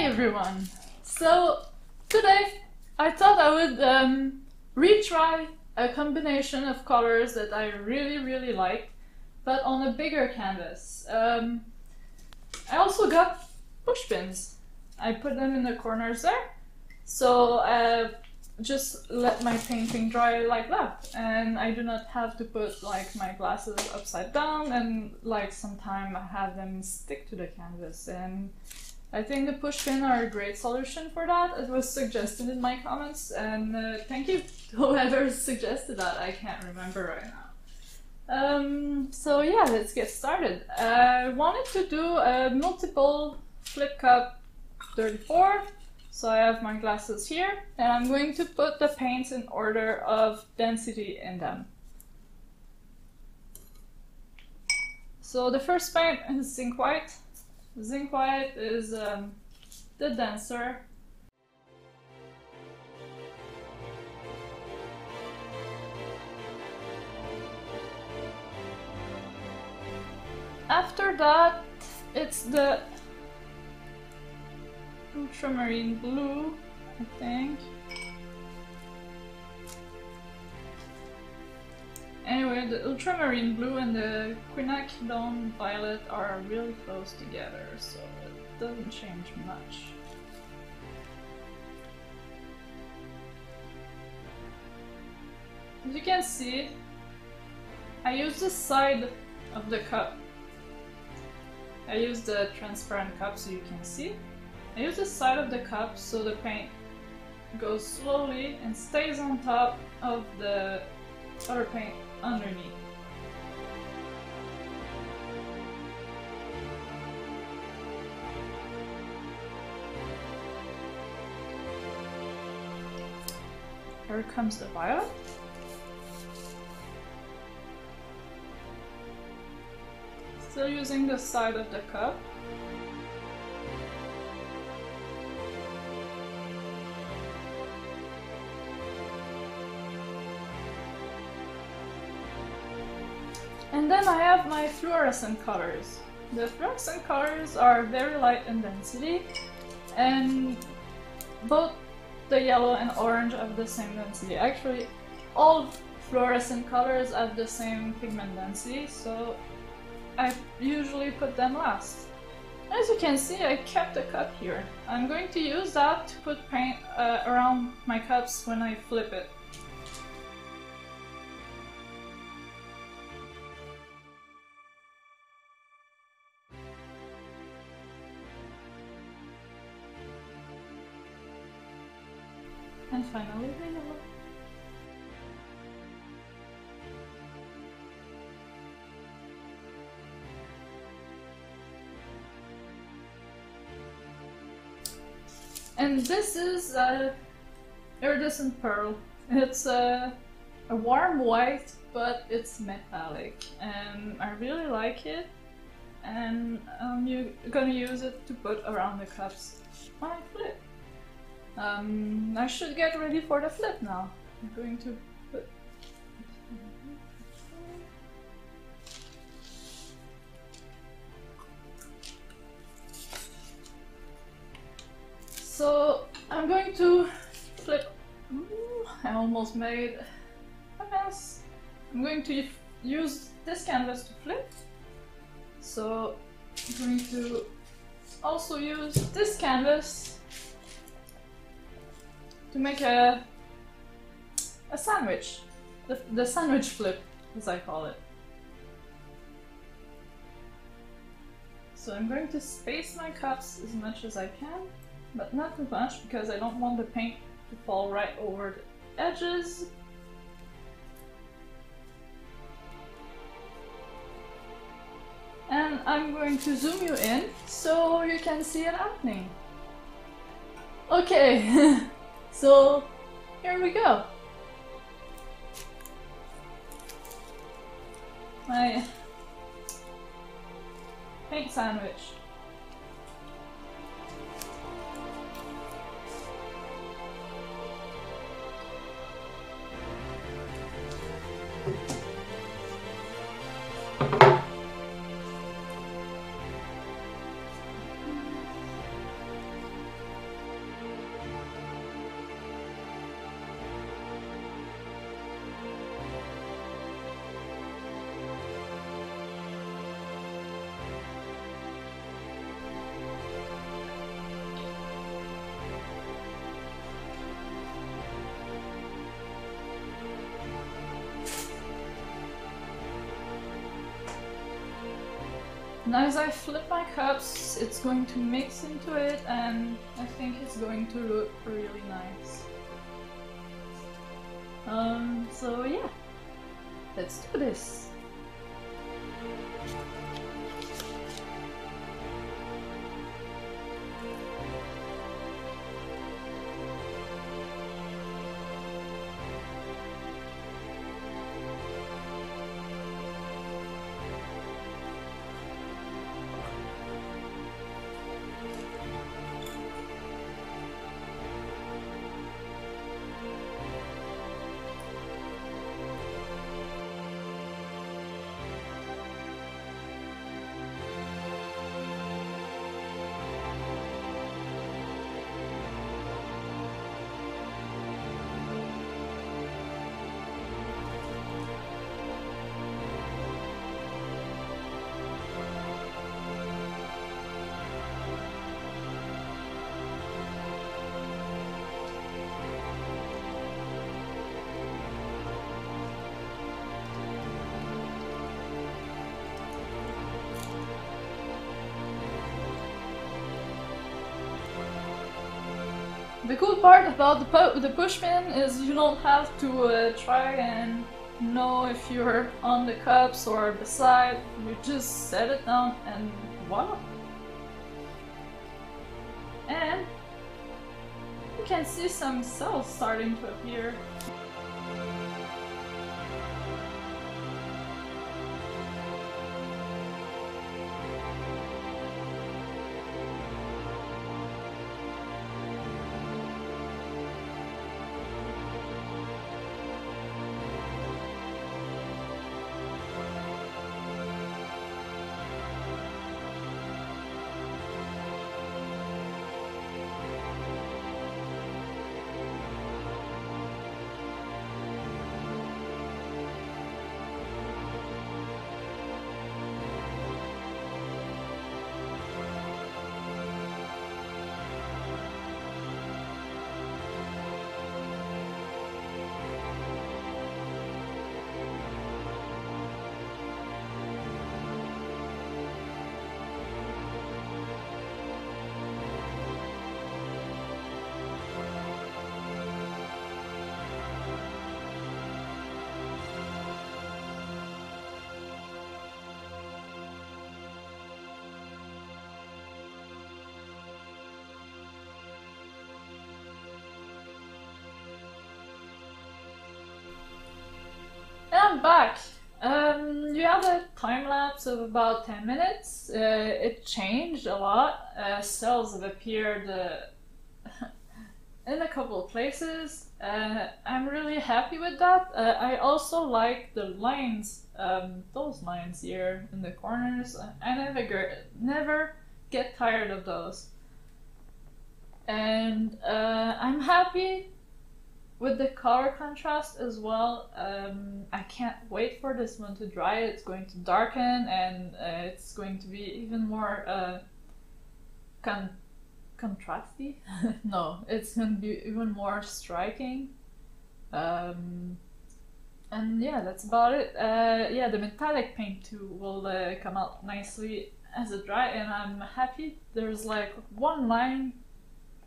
Hi everyone! So today I thought I would um, retry a combination of colors that I really really like, but on a bigger canvas. Um, I also got push pins. I put them in the corners there, so uh, just let my painting dry like that, and I do not have to put like my glasses upside down and like sometimes I have them stick to the canvas and I think the push pin are a great solution for that. It was suggested in my comments, and uh, thank you whoever suggested that. I can't remember right now. Um, so yeah, let's get started. I wanted to do a multiple flip cup dirty pour. So I have my glasses here, and I'm going to put the paints in order of density in them. So the first paint is zinc white. White is um, the dancer. After that, it's the ultramarine blue, I think. Anyway, the ultramarine blue and the quinacridone violet are really close together, so it doesn't change much. As you can see, I use the side of the cup. I use the transparent cup so you can see. I use the side of the cup so the paint goes slowly and stays on top of the other paint underneath. Here comes the violet. Still using the side of the cup. And then I have my fluorescent colors. The fluorescent colors are very light in density and both the yellow and orange have the same density. Actually, all fluorescent colors have the same pigment density, so I usually put them last. As you can see, I kept a cup here. I'm going to use that to put paint uh, around my cups when I flip it. And finally. And this is uh, iridescent pearl. It's a, a warm white, but it's metallic, and I really like it. And I'm u- gonna use it to put around the cups when I flip. Um, I should get ready for the flip now. I'm going to put. So I'm going to flip. Ooh, I almost made a mess. I'm going to use this canvas to flip. So I'm going to also use this canvas to make a a sandwich, the, the sandwich flip, as I call it. So I'm going to space my cups as much as I can, but not too much because I don't want the paint to fall right over the edges. And I'm going to zoom you in so you can see it happening. Okay, so here we go. My paint sandwich. And as I flip my cups, it's going to mix into it and I think it's going to look really nice. Um, so yeah, let's do this. The cool part about the, the pushpin is you don't have to uh, try and know if you're on the cups or beside. You just set it down and voila. And you can see some cells starting to appear. I'm back. Um, you had a time lapse of about 10 minutes. Uh, it changed a lot. Uh, cells have appeared uh, in a couple of places. Uh, I'm really happy with that. Uh, I also like the lines, um, those lines here in the corners. I never, never get tired of those. And uh, I'm happy with the color contrast as well, um, I can't wait for this one to dry. It's going to darken and uh, it's going to be even more uh, con- contrasty. no, it's going to be even more striking. Um, and yeah, that's about it. Uh, yeah, the metallic paint too will uh, come out nicely as it dry, and I'm happy. There's like one line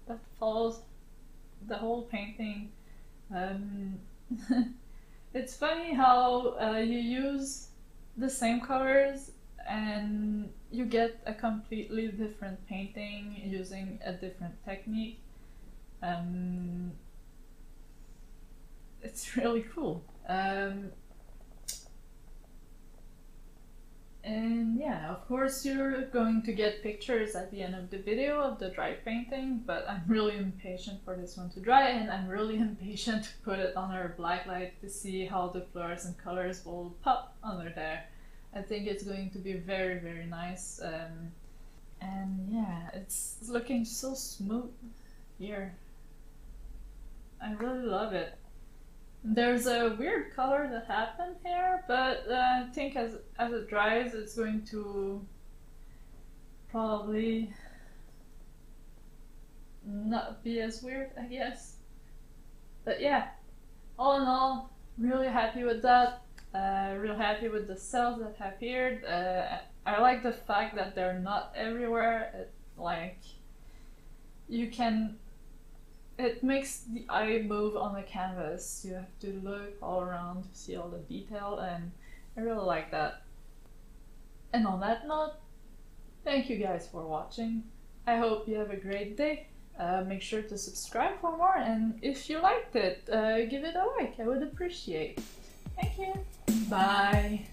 that follows the whole painting um, it's funny how uh, you use the same colors and you get a completely different painting using a different technique. Um, it's really cool. Um, And yeah, of course you're going to get pictures at the end of the video of the dry painting, but I'm really impatient for this one to dry and I'm really impatient to put it on our black light to see how the fluorescent colors will pop under there. I think it's going to be very, very nice. Um, and yeah, it's looking so smooth here. I really love it. There's a weird color that happened here, but uh, I think as as it dries, it's going to probably not be as weird, I guess. But yeah, all in all, really happy with that. Uh, real happy with the cells that have appeared. Uh, I like the fact that they're not everywhere. It, like you can it makes the eye move on the canvas. You have to look all around to see all the detail and I really like that. And on that note, thank you guys for watching. I hope you have a great day. Uh, make sure to subscribe for more and if you liked it, uh, give it a like. I would appreciate. Thank you. Bye.